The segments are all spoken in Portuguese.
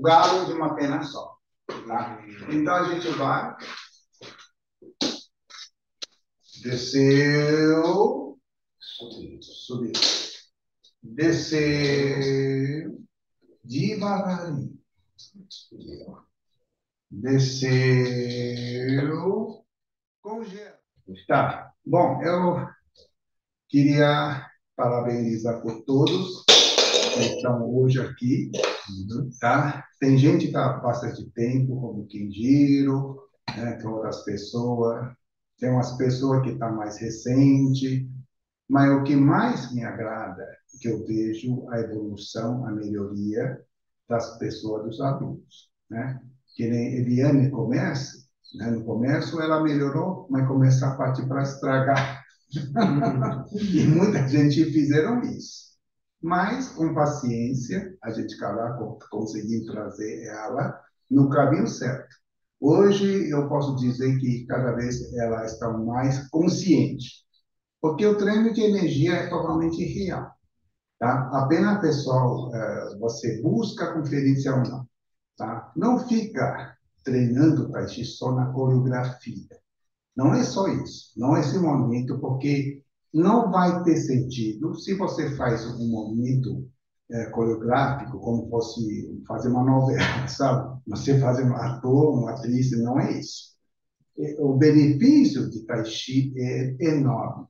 galo de uma pena só. Tá? Então a gente vai. Desceu. Subiu. Subiu. Desceu. Devagarinho. Desceu. Congela. Tá. Bom, eu queria parabenizar por todos estão hoje aqui, tá? Tem gente que está há bastante tempo, como Quindiro, né? tem outras pessoas, tem umas pessoas que estão tá mais recente, mas o que mais me agrada é que eu vejo a evolução, a melhoria das pessoas, dos adultos, né? Que nem Eliane começa, né? no começo ela melhorou, mas começa a partir para estragar. e muita gente fizeram isso. Mas, com paciência, a gente acaba conseguindo trazer ela no caminho certo. Hoje, eu posso dizer que cada vez ela está mais consciente, porque o treino de energia é totalmente real. Tá? Apenas, pessoal, eh, você busca conferência ou não. Tá? Não fica treinando Tai Chi só na coreografia. Não é só isso. Não é esse momento, porque não vai ter sentido se você faz um movimento é, coreográfico, como fosse fazer uma novela, sabe? Você fazer um ator, uma atriz, não é isso. O benefício de Tai Chi é enorme.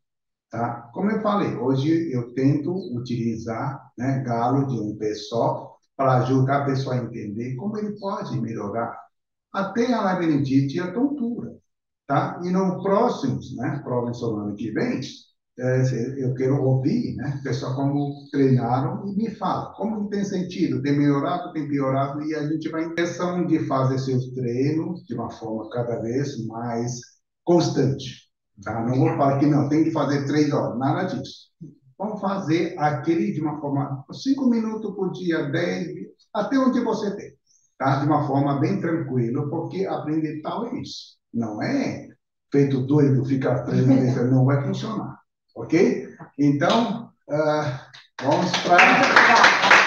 Tá? Como eu falei, hoje eu tento utilizar né, galo de um pé só para ajudar a pessoa a entender como ele pode melhorar até a labirintite e a tontura. Tá? E no próximo, né, prova que vem, é, eu quero ouvir, né, pessoal como treinaram e me fala como tem sentido, tem melhorado, tem piorado e a gente vai intenção de fazer seus treinos de uma forma cada vez mais constante. Tá? Não vou falar que não, tem que fazer três horas, nada disso. Vamos fazer aquele de uma forma, cinco minutos por dia, dez, até onde você tem. Tá? De uma forma bem tranquila, porque aprender tal é isso. Não é feito doido, ficar treinando, não vai funcionar. Ok? Então, uh, vamos para.